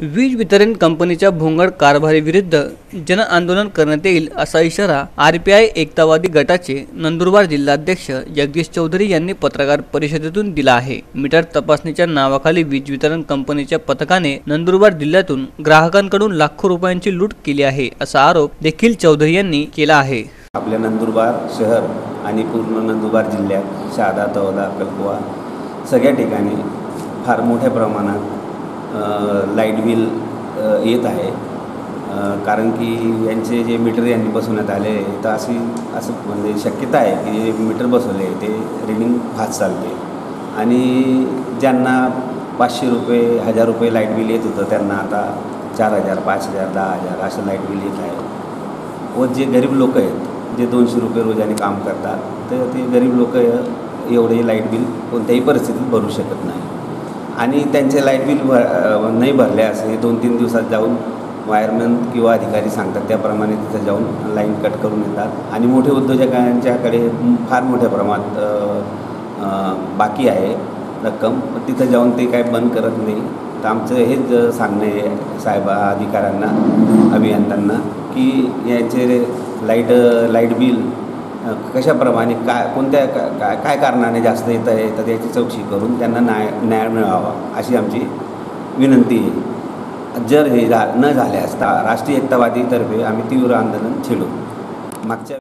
वीज वितरण कंपनीच्या भोंगड कारभारीविरुद्ध जन आंदोलन करण्यात येईल असा इशारा आर पी आय एकतावादी गटाचे नंदुरबार जिल्हाध्यक्ष जगदीश चौधरी यांनी पत्रकार परिषदेतून दिला आहे. मीटर तपासणीच्या नावाखाली वीज वितरण कंपनीच्या पथकाने नंदुरबार जिल्ह्यातून ग्राहकांकडून लाखो रुपयांची लूट केली आहे असा आरोप देखील चौधरी यांनी केला आहे. आपल्या नंदुरबार शहर आणि पूर्ण नंदुरबार जिल्ह्यात शहादा तवदा कल्पवा सगळ्या ठिकाणी फार मोठ्या प्रमाणात लाइट बिल येत आहे. कारण की यांचे जे मीटर यांनी बसवण्यात आले तर अशी असं म्हणजे शक्यता आहे की जे मीटर बसवले ते रिडिंग फास्ट चालते. आणि ज्यांना पाचशे रुपये हजार रुपये लाइट बिल येत होतं त्यांना आता चार हजार पाच हजार दहा हजार असं लाइट बिल येत आहे. व जे गरीब लोक आहेत जे दोनशे रुपये रोजाने काम करतात तर ते गरीब लोक एवढे लाइट बिल कोणत्याही परिस्थितीत भरू शकत नाही आणि त्यांचे लाइट बिल भर नाही नाही भरल्यास हे दोन तीन दिवसात जाऊन वायरमॅन किंवा अधिकारी सांगतात. त्याप्रमाणे तिथं जाऊन लाईन कट करून येतात आणि मोठे उद्योजकांच्याकडे फार मोठ्या प्रमाणात बाकी आहे रक्कम. तिथं जाऊन ते काय बंद करत नाही. तर आमचं हेच सांगणं आहे साहेब अधिकाऱ्यांना अभियंत्यांना की यांचे लाइट लाइट बिल कशाप्रमाणे काय कोणत्या का- काय काय कारणाने जास्त येत आहे तर त्याची चौकशी करून त्यांना न्याय न्याय मिळावा अशी आमची विनंती आहे. जर हे झा न झाल्यास असता राष्ट्रीय एकतावादीतर्फे आम्ही तीव्र आंदोलन छेडू. मागच्या